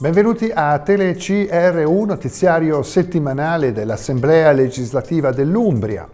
Benvenuti a TeleCRU, notiziario settimanale dell'Assemblea legislativa dell'Umbria.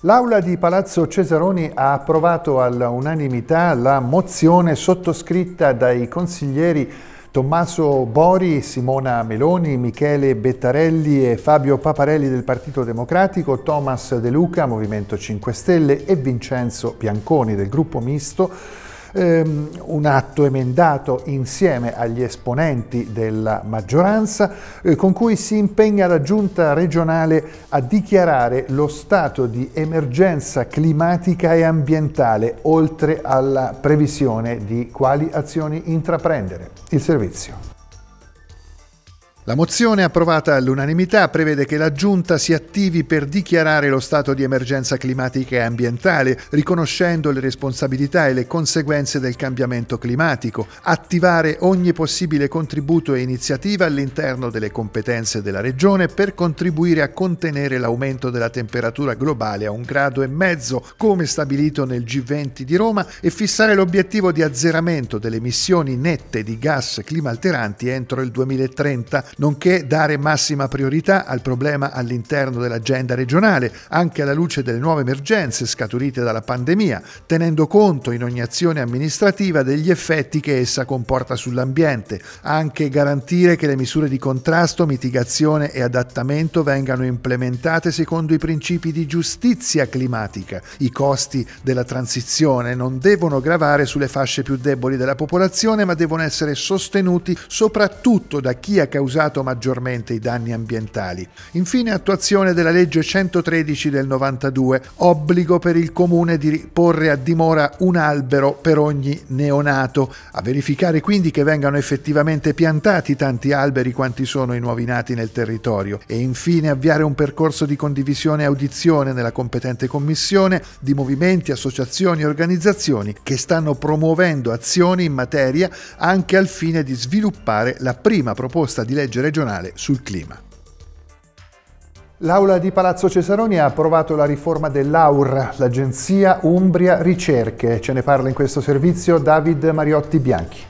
L'Aula di Palazzo Cesaroni ha approvato all'unanimità la mozione sottoscritta dai consiglieri Tommaso Bori, Simona Meloni, Michele Bettarelli e Fabio Paparelli del Partito Democratico, Thomas De Luca, Movimento 5 Stelle e Vincenzo Bianconi del Gruppo Misto ehm, un atto emendato insieme agli esponenti della maggioranza eh, con cui si impegna la giunta regionale a dichiarare lo stato di emergenza climatica e ambientale oltre alla previsione di quali azioni intraprendere. Il servizio. La mozione approvata all'unanimità prevede che la Giunta si attivi per dichiarare lo stato di emergenza climatica e ambientale, riconoscendo le responsabilità e le conseguenze del cambiamento climatico, attivare ogni possibile contributo e iniziativa all'interno delle competenze della Regione per contribuire a contenere l'aumento della temperatura globale a un grado e mezzo, come stabilito nel G20 di Roma, e fissare l'obiettivo di azzeramento delle emissioni nette di gas climalteranti entro il 2030 nonché dare massima priorità al problema all'interno dell'agenda regionale, anche alla luce delle nuove emergenze scaturite dalla pandemia, tenendo conto in ogni azione amministrativa degli effetti che essa comporta sull'ambiente, anche garantire che le misure di contrasto, mitigazione e adattamento vengano implementate secondo i principi di giustizia climatica. I costi della transizione non devono gravare sulle fasce più deboli della popolazione, ma devono essere sostenuti soprattutto da chi ha causato limitato maggiormente i danni ambientali. Infine attuazione della legge 113 del 92, obbligo per il comune di porre a dimora un albero per ogni neonato, a verificare quindi che vengano effettivamente piantati tanti alberi quanti sono i nuovi nati nel territorio e infine avviare un percorso di condivisione e audizione nella competente commissione di movimenti, associazioni e organizzazioni che stanno promuovendo azioni in materia anche al fine di sviluppare la prima proposta di legge legge regionale sul clima. L'Aula di Palazzo Cesaroni ha approvato la riforma dell'AUR, l'Agenzia Umbria Ricerche. Ce ne parla in questo servizio David Mariotti Bianchi.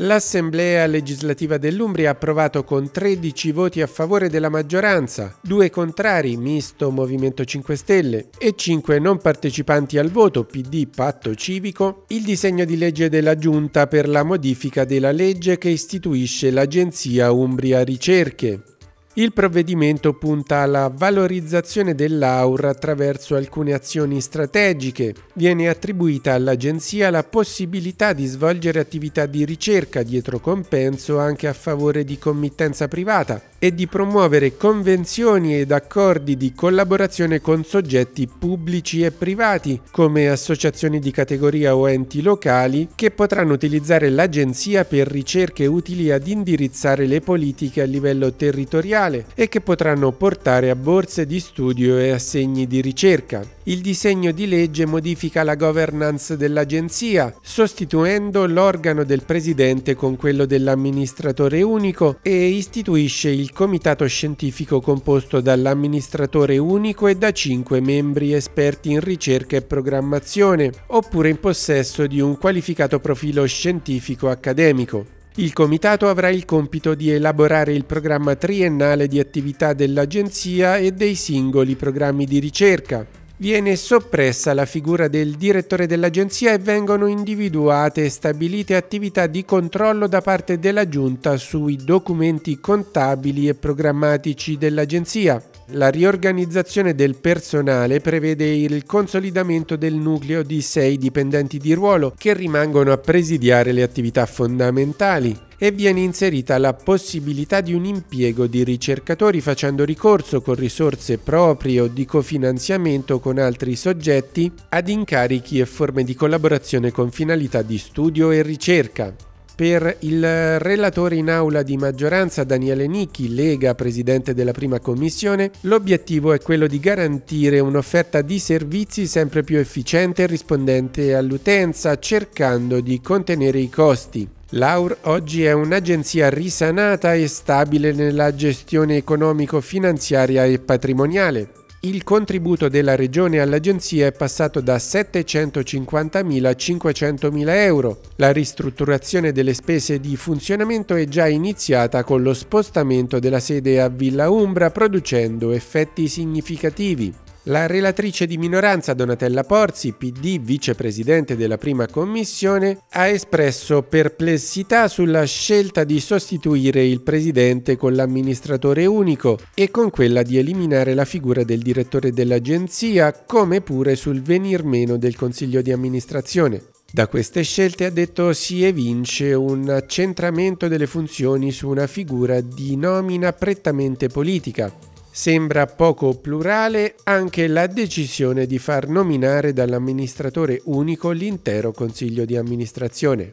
L'Assemblea legislativa dell'Umbria ha approvato con 13 voti a favore della maggioranza, 2 contrari, misto Movimento 5 Stelle, e 5 non partecipanti al voto PD Patto Civico, il disegno di legge della Giunta per la modifica della legge che istituisce l'Agenzia Umbria Ricerche. Il provvedimento punta alla valorizzazione dell'AUR attraverso alcune azioni strategiche. Viene attribuita all'Agenzia la possibilità di svolgere attività di ricerca dietro compenso anche a favore di committenza privata e di promuovere convenzioni ed accordi di collaborazione con soggetti pubblici e privati, come associazioni di categoria o enti locali, che potranno utilizzare l'Agenzia per ricerche utili ad indirizzare le politiche a livello territoriale e che potranno portare a borse di studio e assegni di ricerca. Il disegno di legge modifica la governance dell'agenzia, sostituendo l'organo del presidente con quello dell'amministratore unico e istituisce il comitato scientifico composto dall'amministratore unico e da cinque membri esperti in ricerca e programmazione, oppure in possesso di un qualificato profilo scientifico accademico. Il Comitato avrà il compito di elaborare il programma triennale di attività dell'Agenzia e dei singoli programmi di ricerca. Viene soppressa la figura del direttore dell'Agenzia e vengono individuate e stabilite attività di controllo da parte della Giunta sui documenti contabili e programmatici dell'Agenzia. La riorganizzazione del personale prevede il consolidamento del nucleo di sei dipendenti di ruolo che rimangono a presidiare le attività fondamentali e viene inserita la possibilità di un impiego di ricercatori facendo ricorso con risorse proprie o di cofinanziamento con altri soggetti ad incarichi e forme di collaborazione con finalità di studio e ricerca. Per il relatore in aula di maggioranza Daniele Nicchi, Lega, presidente della prima commissione, l'obiettivo è quello di garantire un'offerta di servizi sempre più efficiente e rispondente all'utenza, cercando di contenere i costi. L'AUR oggi è un'agenzia risanata e stabile nella gestione economico-finanziaria e patrimoniale. Il contributo della Regione all'Agenzia è passato da 750.000 a 500.000 euro. La ristrutturazione delle spese di funzionamento è già iniziata con lo spostamento della sede a Villa Umbra producendo effetti significativi. La relatrice di minoranza Donatella Porzi, PD, vicepresidente della prima commissione, ha espresso perplessità sulla scelta di sostituire il presidente con l'amministratore unico e con quella di eliminare la figura del direttore dell'agenzia, come pure sul venir meno del consiglio di amministrazione. Da queste scelte ha detto si evince un accentramento delle funzioni su una figura di nomina prettamente politica, Sembra poco plurale anche la decisione di far nominare dall'amministratore unico l'intero consiglio di amministrazione.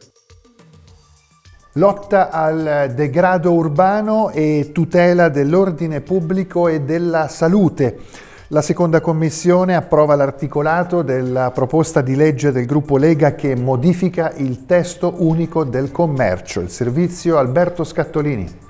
Lotta al degrado urbano e tutela dell'ordine pubblico e della salute. La seconda commissione approva l'articolato della proposta di legge del gruppo Lega che modifica il testo unico del commercio. Il servizio Alberto Scattolini.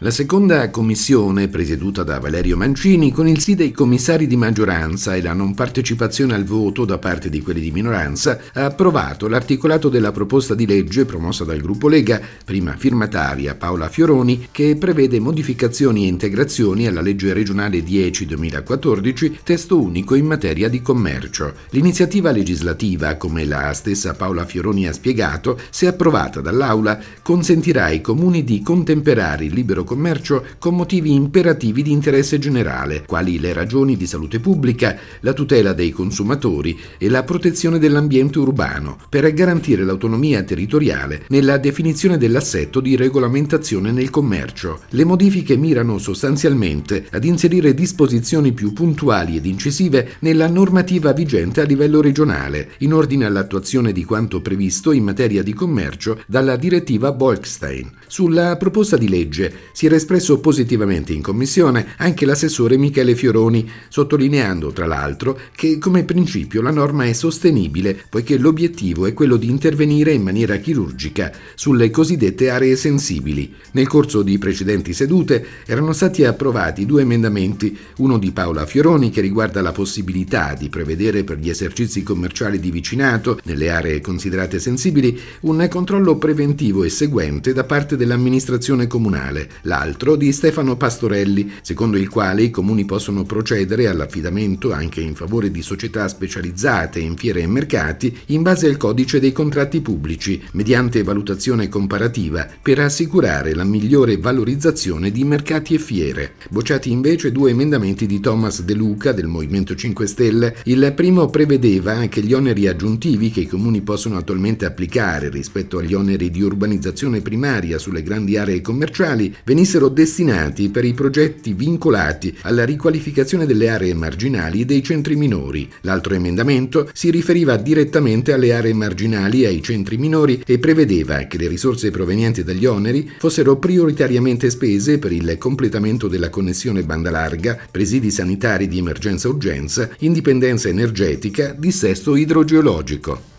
La seconda commissione, presieduta da Valerio Mancini, con il sì dei commissari di maggioranza e la non partecipazione al voto da parte di quelli di minoranza, ha approvato l'articolato della proposta di legge promossa dal gruppo Lega, prima firmataria Paola Fioroni, che prevede modificazioni e integrazioni alla legge regionale 10-2014, testo unico in materia di commercio. L'iniziativa legislativa, come la stessa Paola Fioroni ha spiegato, se approvata dall'Aula, consentirà ai comuni di contemperare il libero commercio con motivi imperativi di interesse generale, quali le ragioni di salute pubblica, la tutela dei consumatori e la protezione dell'ambiente urbano, per garantire l'autonomia territoriale nella definizione dell'assetto di regolamentazione nel commercio. Le modifiche mirano sostanzialmente ad inserire disposizioni più puntuali ed incisive nella normativa vigente a livello regionale, in ordine all'attuazione di quanto previsto in materia di commercio dalla direttiva Bolkestein. Sulla proposta di legge si era espresso positivamente in commissione anche l'assessore Michele Fioroni, sottolineando tra l'altro che come principio la norma è sostenibile poiché l'obiettivo è quello di intervenire in maniera chirurgica sulle cosiddette aree sensibili. Nel corso di precedenti sedute erano stati approvati due emendamenti, uno di Paola Fioroni che riguarda la possibilità di prevedere per gli esercizi commerciali di vicinato nelle aree considerate sensibili un controllo preventivo e seguente da parte dell'amministrazione comunale, l'altro di Stefano Pastorelli, secondo il quale i comuni possono procedere all'affidamento anche in favore di società specializzate in fiere e mercati in base al codice dei contratti pubblici, mediante valutazione comparativa per assicurare la migliore valorizzazione di mercati e fiere. Bocciati invece due emendamenti di Thomas De Luca del Movimento 5 Stelle. Il primo prevedeva che gli oneri aggiuntivi che i comuni possono attualmente applicare rispetto agli oneri di urbanizzazione primaria sulle grandi aree commerciali venissero destinati per i progetti vincolati alla riqualificazione delle aree marginali e dei centri minori. L'altro emendamento si riferiva direttamente alle aree marginali e ai centri minori e prevedeva che le risorse provenienti dagli oneri fossero prioritariamente spese per il completamento della connessione banda larga, presidi sanitari di emergenza-urgenza, indipendenza energetica, dissesto idrogeologico.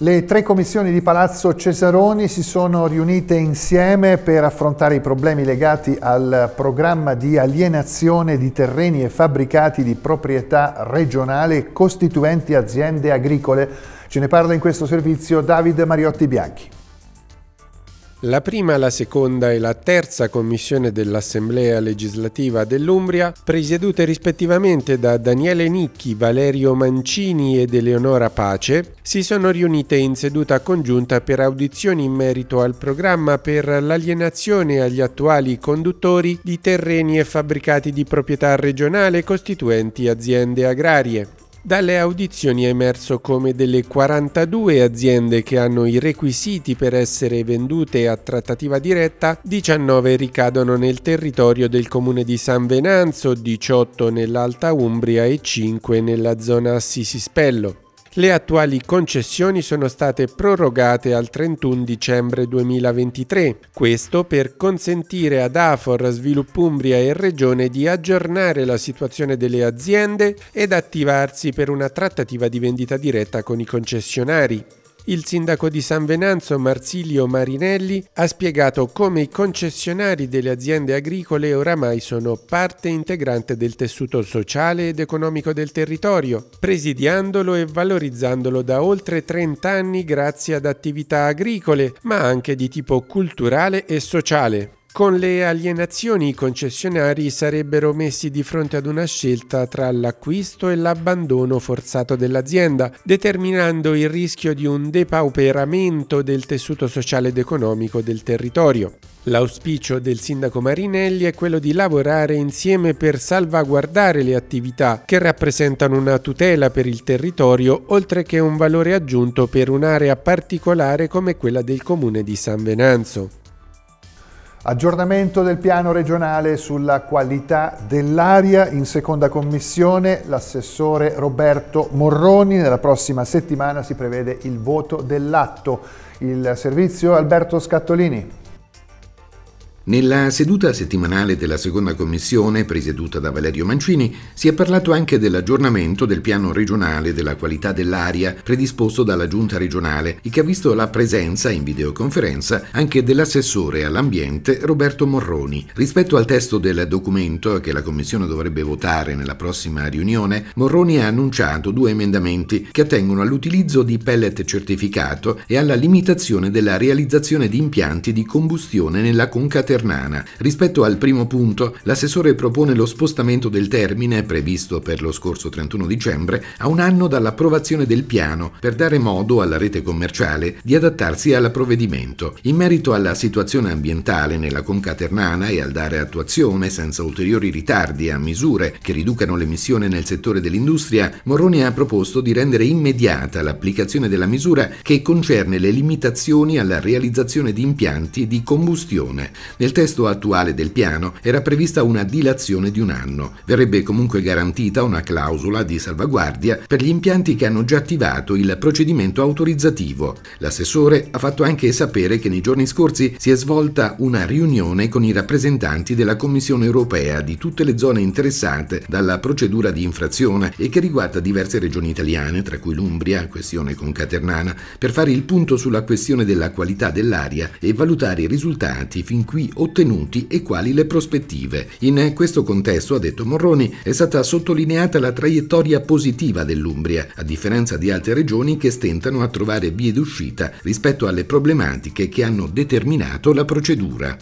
Le tre commissioni di Palazzo Cesaroni si sono riunite insieme per affrontare i problemi legati al programma di alienazione di terreni e fabbricati di proprietà regionale costituenti aziende agricole. Ce ne parla in questo servizio Davide Mariotti Bianchi. La prima, la seconda e la terza commissione dell'Assemblea legislativa dell'Umbria, presiedute rispettivamente da Daniele Nicchi, Valerio Mancini ed Eleonora Pace, si sono riunite in seduta congiunta per audizioni in merito al programma per l'alienazione agli attuali conduttori di terreni e fabbricati di proprietà regionale costituenti aziende agrarie. Dalle audizioni è emerso come delle 42 aziende che hanno i requisiti per essere vendute a trattativa diretta, 19 ricadono nel territorio del comune di San Venanzo, 18 nell'Alta Umbria e 5 nella zona Assisi-Spello. Le attuali concessioni sono state prorogate al 31 dicembre 2023, questo per consentire ad Afor, Sviluppo Umbria e Regione di aggiornare la situazione delle aziende ed attivarsi per una trattativa di vendita diretta con i concessionari. Il sindaco di San Venanzo, Marsilio Marinelli, ha spiegato come i concessionari delle aziende agricole oramai sono parte integrante del tessuto sociale ed economico del territorio, presidiandolo e valorizzandolo da oltre 30 anni grazie ad attività agricole, ma anche di tipo culturale e sociale. Con le alienazioni i concessionari sarebbero messi di fronte ad una scelta tra l'acquisto e l'abbandono forzato dell'azienda, determinando il rischio di un depauperamento del tessuto sociale ed economico del territorio. L'auspicio del sindaco Marinelli è quello di lavorare insieme per salvaguardare le attività che rappresentano una tutela per il territorio oltre che un valore aggiunto per un'area particolare come quella del comune di San Venanzo. Aggiornamento del piano regionale sulla qualità dell'aria in seconda commissione, l'assessore Roberto Morroni. Nella prossima settimana si prevede il voto dell'atto. Il servizio Alberto Scattolini. Nella seduta settimanale della seconda commissione, presieduta da Valerio Mancini, si è parlato anche dell'aggiornamento del piano regionale della qualità dell'aria predisposto dalla giunta regionale e che ha visto la presenza in videoconferenza anche dell'assessore all'ambiente Roberto Morroni. Rispetto al testo del documento che la commissione dovrebbe votare nella prossima riunione, Morroni ha annunciato due emendamenti che attengono all'utilizzo di pellet certificato e alla limitazione della realizzazione di impianti di combustione nella concatenazione Ternana. Rispetto al primo punto, l'assessore propone lo spostamento del termine, previsto per lo scorso 31 dicembre, a un anno dall'approvazione del piano per dare modo alla rete commerciale di adattarsi al provvedimento. In merito alla situazione ambientale nella conca ternana e al dare attuazione senza ulteriori ritardi a misure che riducano l'emissione nel settore dell'industria, Morroni ha proposto di rendere immediata l'applicazione della misura che concerne le limitazioni alla realizzazione di impianti di combustione. Nel nel testo attuale del piano era prevista una dilazione di un anno. Verrebbe comunque garantita una clausola di salvaguardia per gli impianti che hanno già attivato il procedimento autorizzativo. L'assessore ha fatto anche sapere che nei giorni scorsi si è svolta una riunione con i rappresentanti della Commissione europea di tutte le zone interessate dalla procedura di infrazione e che riguarda diverse regioni italiane, tra cui l'Umbria, questione concaternana, per fare il punto sulla questione della qualità dell'aria e valutare i risultati fin qui ottenuti e quali le prospettive. In questo contesto, ha detto Morroni, è stata sottolineata la traiettoria positiva dell'Umbria, a differenza di altre regioni che stentano a trovare vie d'uscita rispetto alle problematiche che hanno determinato la procedura.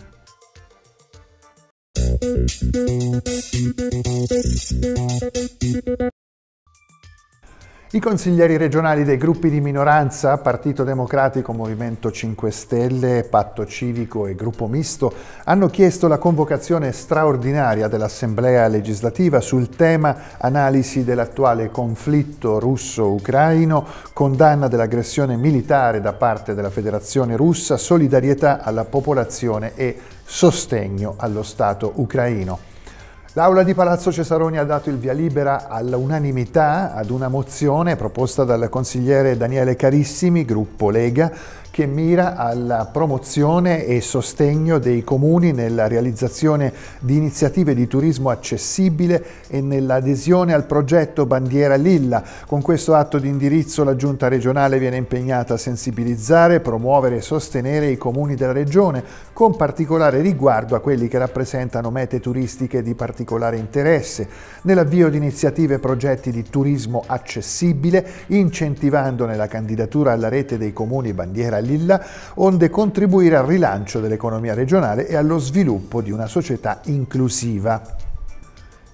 I consiglieri regionali dei gruppi di minoranza, Partito Democratico, Movimento 5 Stelle, Patto Civico e Gruppo Misto, hanno chiesto la convocazione straordinaria dell'Assemblea legislativa sul tema analisi dell'attuale conflitto russo-ucraino, condanna dell'aggressione militare da parte della Federazione russa, solidarietà alla popolazione e sostegno allo Stato ucraino. L'Aula di Palazzo Cesaroni ha dato il via libera all'unanimità ad una mozione proposta dal consigliere Daniele Carissimi, gruppo Lega, che mira alla promozione e sostegno dei comuni nella realizzazione di iniziative di turismo accessibile e nell'adesione al progetto Bandiera Lilla. Con questo atto di indirizzo la Giunta regionale viene impegnata a sensibilizzare, promuovere e sostenere i comuni della regione, con particolare riguardo a quelli che rappresentano mete turistiche di particolare interesse, nell'avvio di iniziative e progetti di turismo accessibile, incentivandone la candidatura alla rete dei comuni Bandiera Lilla Lilla, onde contribuire al rilancio dell'economia regionale e allo sviluppo di una società inclusiva.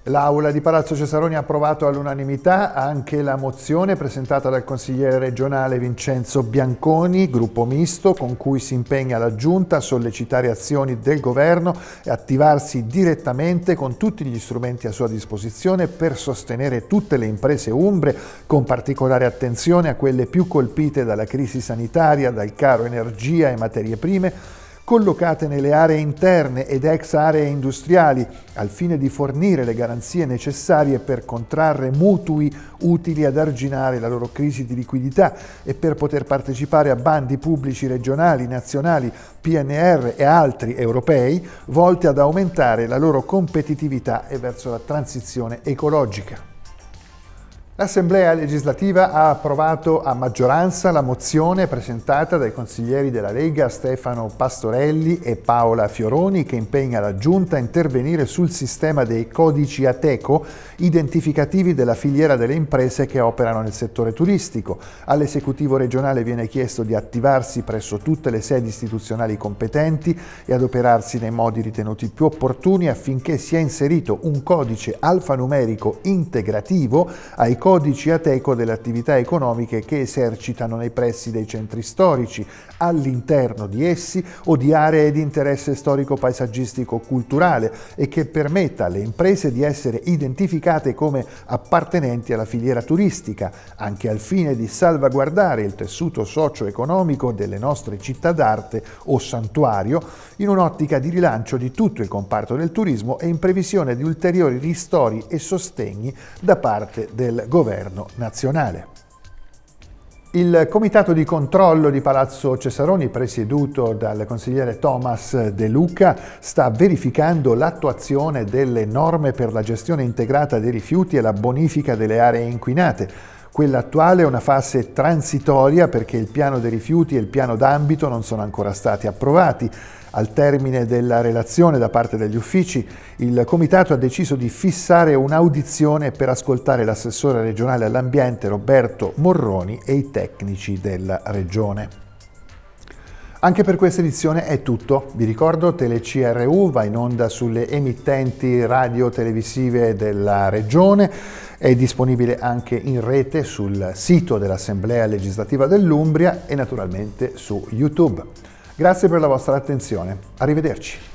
L'Aula di Palazzo Cesaroni ha approvato all'unanimità anche la mozione presentata dal consigliere regionale Vincenzo Bianconi, gruppo misto, con cui si impegna la Giunta a sollecitare azioni del governo e attivarsi direttamente con tutti gli strumenti a sua disposizione per sostenere tutte le imprese umbre, con particolare attenzione a quelle più colpite dalla crisi sanitaria, dal caro energia e materie prime, collocate nelle aree interne ed ex aree industriali, al fine di fornire le garanzie necessarie per contrarre mutui utili ad arginare la loro crisi di liquidità e per poter partecipare a bandi pubblici regionali, nazionali, PNR e altri europei, volti ad aumentare la loro competitività e verso la transizione ecologica. L'Assemblea legislativa ha approvato a maggioranza la mozione presentata dai consiglieri della Lega Stefano Pastorelli e Paola Fioroni che impegna la Giunta a intervenire sul sistema dei codici ATECO identificativi della filiera delle imprese che operano nel settore turistico. All'esecutivo regionale viene chiesto di attivarsi presso tutte le sedi istituzionali competenti e adoperarsi nei modi ritenuti più opportuni affinché sia inserito un codice alfanumerico integrativo ai codici ateco delle attività economiche che esercitano nei pressi dei centri storici, all'interno di essi o di aree di interesse storico-paesaggistico-culturale e che permetta alle imprese di essere identificate come appartenenti alla filiera turistica, anche al fine di salvaguardare il tessuto socio-economico delle nostre città d'arte o santuario in un'ottica di rilancio di tutto il comparto del turismo e in previsione di ulteriori ristori e sostegni da parte del governo nazionale. Il comitato di controllo di Palazzo Cesaroni, presieduto dal consigliere Thomas De Luca, sta verificando l'attuazione delle norme per la gestione integrata dei rifiuti e la bonifica delle aree inquinate. Quella attuale è una fase transitoria perché il piano dei rifiuti e il piano d'ambito non sono ancora stati approvati. Al termine della relazione da parte degli uffici, il Comitato ha deciso di fissare un'audizione per ascoltare l'assessore regionale all'ambiente Roberto Morroni e i tecnici della Regione. Anche per questa edizione è tutto. Vi ricordo TeleCRU va in onda sulle emittenti radio-televisive della Regione, è disponibile anche in rete sul sito dell'Assemblea legislativa dell'Umbria e naturalmente su YouTube. Grazie per la vostra attenzione. Arrivederci.